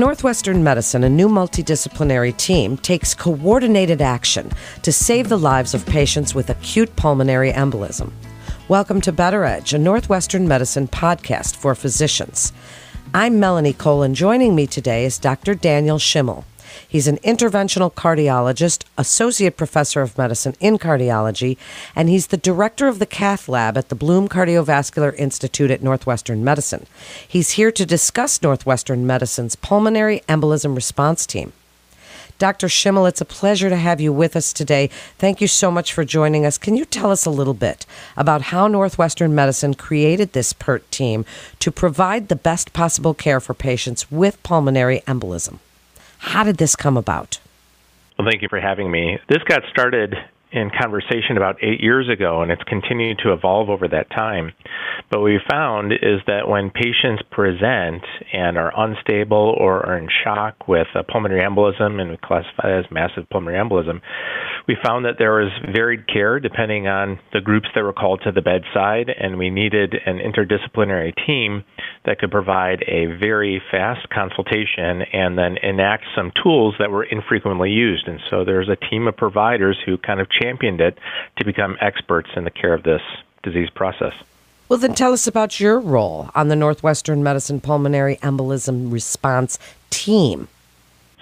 Northwestern Medicine, a new multidisciplinary team takes coordinated action to save the lives of patients with acute pulmonary embolism. Welcome to Better Edge, a Northwestern Medicine podcast for physicians. I'm Melanie Cole, and joining me today is Dr. Daniel Schimmel. He's an interventional cardiologist, associate professor of medicine in cardiology, and he's the director of the cath lab at the Bluhm Cardiovascular Institute at Northwestern Medicine. He's here to discuss Northwestern Medicine's pulmonary embolism response team. Dr. Schimmel, it's a pleasure to have you with us today. Thank you so much for joining us. Can you tell us a little bit about how Northwestern Medicine created this PERT team to provide the best possible care for patients with pulmonary embolism? How did this come about? Well, thank you for having me. This got started in conversation about eight years ago, and it's continued to evolve over that time. But what we found is that when patients present and are unstable or are in shock with a pulmonary embolism, and we classify as massive pulmonary embolism, we found that there was varied care depending on the groups that were called to the bedside, and we needed an interdisciplinary team that could provide a very fast consultation and then enact some tools that were infrequently used. And so there's a team of providers who kind of championed it to become experts in the care of this disease process. Well, then tell us about your role on the Northwestern Medicine Pulmonary Embolism Response Team.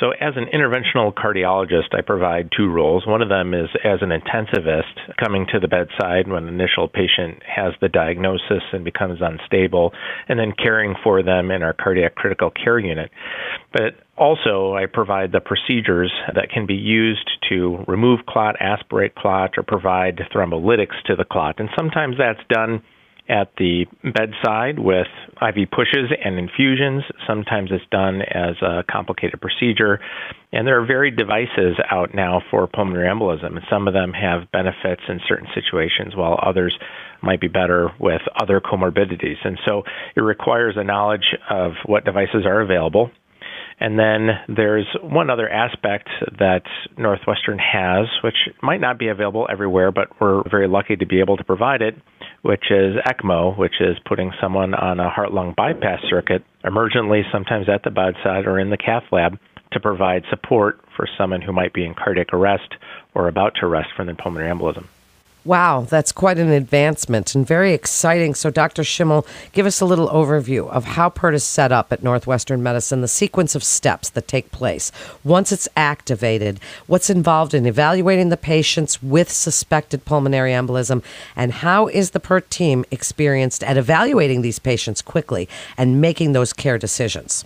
So, as an interventional cardiologist, I provide two roles. One of them is as an intensivist, coming to the bedside when an initial patient has the diagnosis and becomes unstable, and then caring for them in our cardiac critical care unit. But also, I provide the procedures that can be used to remove clot, aspirate clot, or provide thrombolytics to the clot. And sometimes that's done at the bedside with IV pushes and infusions. Sometimes it's done as a complicated procedure. And there are varied devices out now for pulmonary embolism, and some of them have benefits in certain situations, while others might be better with other comorbidities. And so it requires a knowledge of what devices are available. And then there's one other aspect that Northwestern has, which might not be available everywhere, but we're very lucky to be able to provide it, which is ECMO, which is putting someone on a heart lung bypass circuit emergently, sometimes at the bedside or in the cath lab, to provide support for someone who might be in cardiac arrest or about to arrest from their pulmonary embolism. Wow, that's quite an advancement and very exciting. So, Dr. Schimmel, give us a little overview of how PERT is set up at Northwestern Medicine, the sequence of steps that take place. Once it's activated, what's involved in evaluating the patients with suspected pulmonary embolism, and how is the PERT team experienced at evaluating these patients quickly and making those care decisions?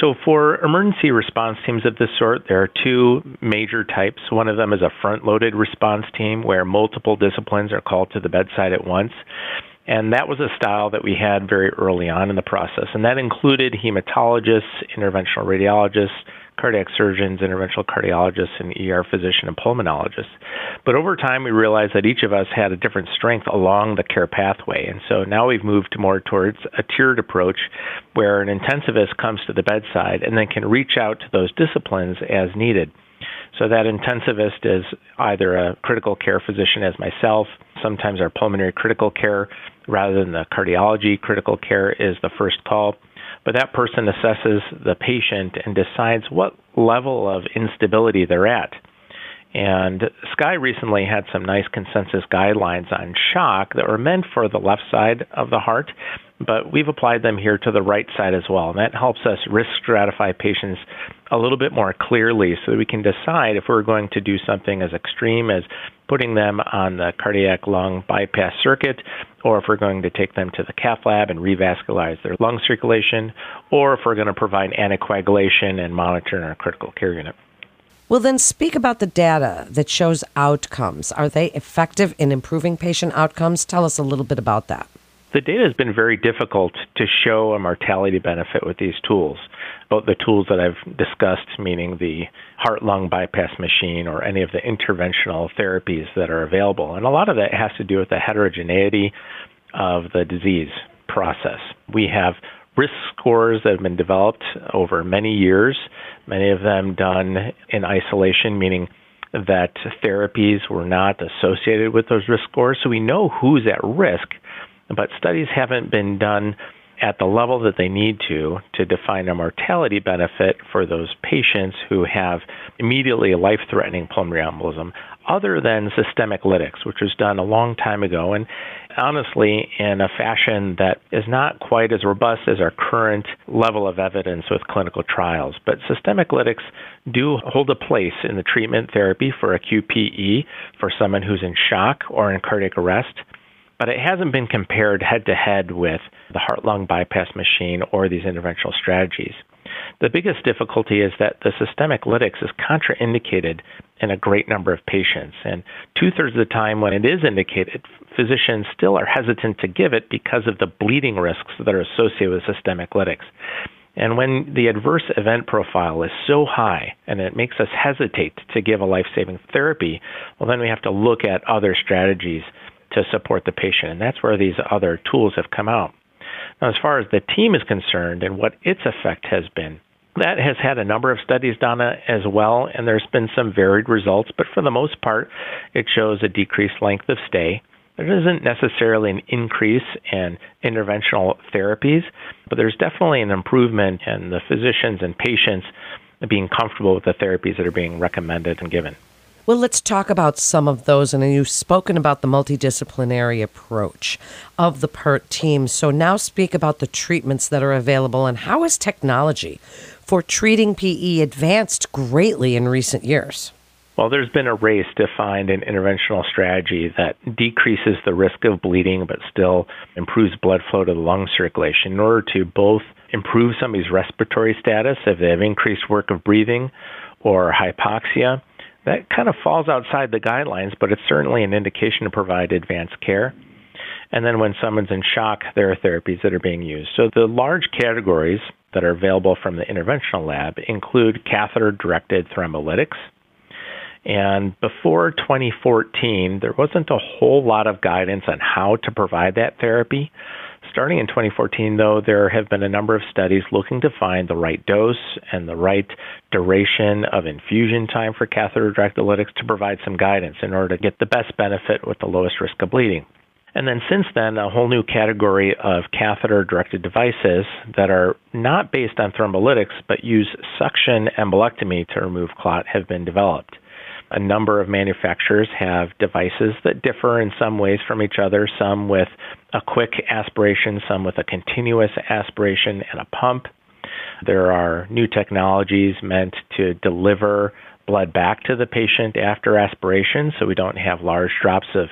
So, for emergency response teams of this sort, there are two major types. One of them is a front loaded response team where multiple disciplines are called to the bedside at once. And that was a style that we had very early on in the process. And that included hematologists, interventional radiologists, cardiac surgeons, interventional cardiologists, and ER physician and pulmonologists. But over time, we realized that each of us had a different strength along the care pathway. And so now we've moved more towards a tiered approach where an intensivist comes to the bedside and then can reach out to those disciplines as needed. So that intensivist is either a critical care physician as myself, sometimes our pulmonary critical care rather than the cardiology critical care is the first call but that person assesses the patient and decides what level of instability they're at. And SCAI recently had some nice consensus guidelines on shock that were meant for the left side of the heart, but we've applied them here to the right side as well. And that helps us risk stratify patients a little bit more clearly so that we can decide if we're going to do something as extreme as putting them on the cardiac lung bypass circuit, or if we're going to take them to the cath lab and revascularize their lung circulation, or if we're going to provide anticoagulation and monitor in our critical care unit. Well, then speak about the data that shows outcomes. Are they effective in improving patient outcomes? Tell us a little bit about that. The data has been very difficult to show a mortality benefit with these tools. Both the tools that I've discussed, meaning the heart lung bypass machine or any of the interventional therapies that are available. And a lot of that has to do with the heterogeneity of the disease process. We have risk scores that have been developed over many years, many of them done in isolation, meaning that therapies were not associated with those risk scores. So we know who's at risk, but studies haven't been done at the level that they need to to define a mortality benefit for those patients who have immediately life threatening pulmonary embolism, other than systemic lytics, which was done a long time ago, and honestly in a fashion that is not quite as robust as our current level of evidence with clinical trials. But systemic lytics do hold a place in the treatment therapy for acute PE for someone who's in shock or in cardiac arrest but it hasn't been compared head to head with the heart lung bypass machine or these interventional strategies. The biggest difficulty is that the systemic lytics is contraindicated in a great number of patients. And two thirds of the time, when it is indicated, physicians still are hesitant to give it because of the bleeding risks that are associated with systemic lytics. And when the adverse event profile is so high and it makes us hesitate to give a life saving therapy, well, then we have to look at other strategies to support the patient. And that's where these other tools have come out. Now, as far as the team is concerned and what its effect has been, that has had a number of studies done as well, and there's been some varied results, but for the most part, it shows a decreased length of stay. There isn't necessarily an increase in interventional therapies, but there's definitely an improvement in the physicians and patients being comfortable with the therapies that are being recommended and given. Well, let's talk about some of those. And you've spoken about the multidisciplinary approach of the PERT team. So now speak about the treatments that are available and how has technology for treating PE advanced greatly in recent years? Well, there's been a race to find an interventional strategy that decreases the risk of bleeding but still improves blood flow to the lung circulation in order to both improve somebody's respiratory status if they have increased work of breathing or hypoxia that kind of falls outside the guidelines, but it's certainly an indication to provide advanced care. And then when someone's in shock, there are therapies that are being used. So the large categories that are available from the interventional lab include catheter directed thrombolytics. And before 2014, there wasn't a whole lot of guidance on how to provide that therapy. Starting in 2014, though, there have been a number of studies looking to find the right dose and the right duration of infusion time for catheter directed lytics to provide some guidance in order to get the best benefit with the lowest risk of bleeding. And then since then, a whole new category of catheter directed devices that are not based on thrombolytics but use suction embolectomy to remove clot have been developed. A number of manufacturers have devices that differ in some ways from each other, some with a quick aspiration, some with a continuous aspiration and a pump. There are new technologies meant to deliver blood back to the patient after aspiration so we don't have large drops of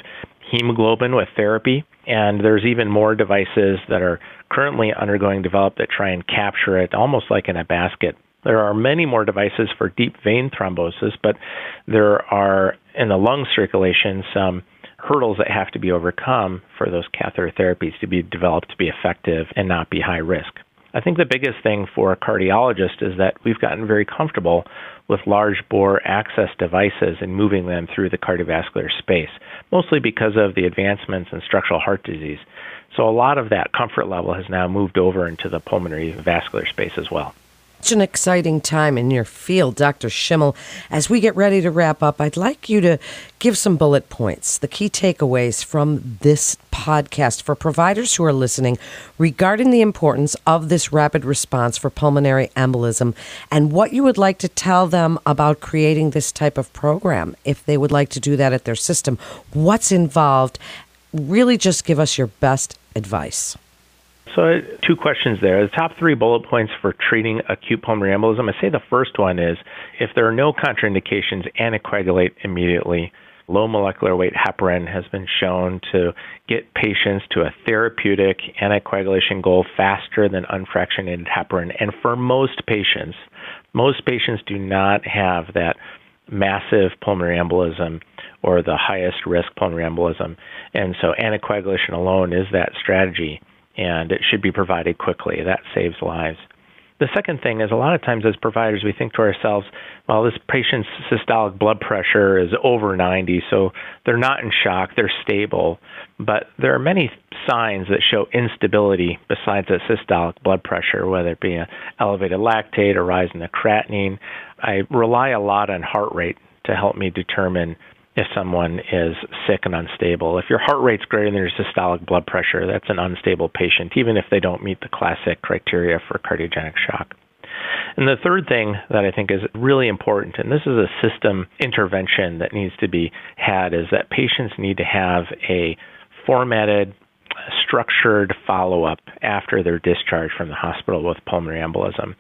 hemoglobin with therapy. And there's even more devices that are currently undergoing development that try and capture it almost like in a basket there are many more devices for deep vein thrombosis, but there are in the lung circulation some hurdles that have to be overcome for those catheter therapies to be developed to be effective and not be high risk. I think the biggest thing for a cardiologist is that we've gotten very comfortable with large bore access devices and moving them through the cardiovascular space, mostly because of the advancements in structural heart disease. So a lot of that comfort level has now moved over into the pulmonary vascular space as well such an exciting time in your field, Dr. Schimmel. As we get ready to wrap up, I'd like you to give some bullet points, the key takeaways from this podcast for providers who are listening regarding the importance of this rapid response for pulmonary embolism and what you would like to tell them about creating this type of program if they would like to do that at their system. What's involved? Really just give us your best advice. So, two questions there. The top three bullet points for treating acute pulmonary embolism. I say the first one is if there are no contraindications, anticoagulate immediately. Low molecular weight heparin has been shown to get patients to a therapeutic anticoagulation goal faster than unfractionated heparin. And for most patients, most patients do not have that massive pulmonary embolism or the highest risk pulmonary embolism. And so anticoagulation alone is that strategy and it should be provided quickly. That saves lives. The second thing is a lot of times as providers we think to ourselves, well, this patient's systolic blood pressure is over 90, so they're not in shock, they're stable. But there are many signs that show instability besides a systolic blood pressure, whether it be an elevated lactate or rise in the creatinine. I rely a lot on heart rate to help me determine if someone is sick and unstable. If your heart rate's greater than your systolic blood pressure, that's an unstable patient, even if they don't meet the classic criteria for cardiogenic shock. And the third thing that I think is really important, and this is a system intervention that needs to be had, is that patients need to have a formatted, structured follow up after their discharge from the hospital with pulmonary embolism.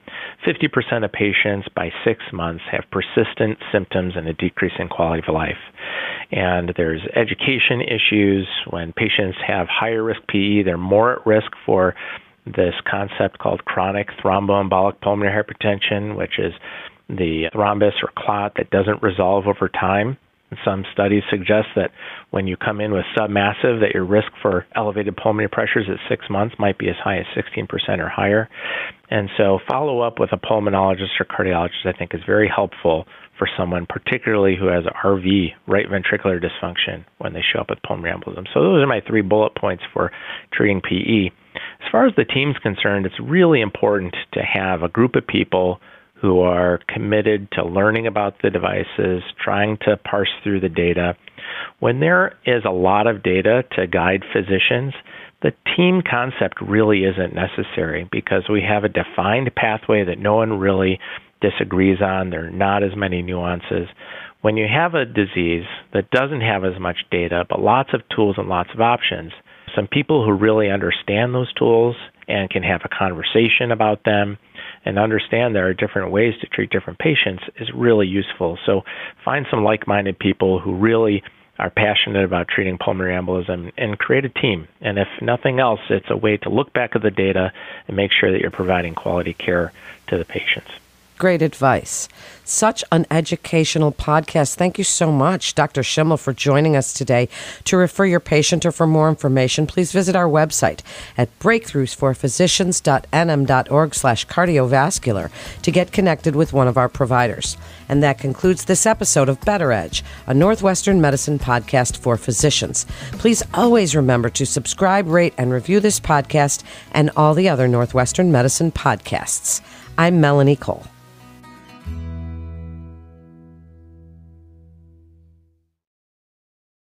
50% of patients by six months have persistent symptoms and a decrease in quality of life. And there's education issues. When patients have higher risk PE, they're more at risk for this concept called chronic thromboembolic pulmonary hypertension, which is the thrombus or clot that doesn't resolve over time. Some studies suggest that when you come in with submassive, that your risk for elevated pulmonary pressures at six months might be as high as 16% or higher. And so, follow up with a pulmonologist or cardiologist, I think, is very helpful for someone, particularly who has RV, right ventricular dysfunction, when they show up with pulmonary embolism. So, those are my three bullet points for treating PE. As far as the team's concerned, it's really important to have a group of people who are committed to learning about the devices, trying to parse through the data. When there is a lot of data to guide physicians, the team concept really isn't necessary because we have a defined pathway that no one really disagrees on. There are not as many nuances. When you have a disease that doesn't have as much data, but lots of tools and lots of options, some people who really understand those tools and can have a conversation about them and understand there are different ways to treat different patients is really useful. So find some like minded people who really are passionate about treating pulmonary embolism and create a team. And if nothing else, it's a way to look back at the data and make sure that you're providing quality care to the patients. Great advice. Such an educational podcast. Thank you so much, Dr. Schimmel, for joining us today. To refer your patient or for more information, please visit our website at breakthroughsforphysicians.nm.org slash cardiovascular to get connected with one of our providers. And that concludes this episode of Better Edge, a Northwestern medicine podcast for physicians. Please always remember to subscribe, rate, and review this podcast and all the other Northwestern medicine podcasts. I'm Melanie Cole.